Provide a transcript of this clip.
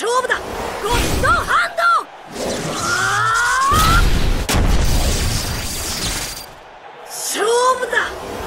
勝負だ。ゴッドハンド。勝負だ。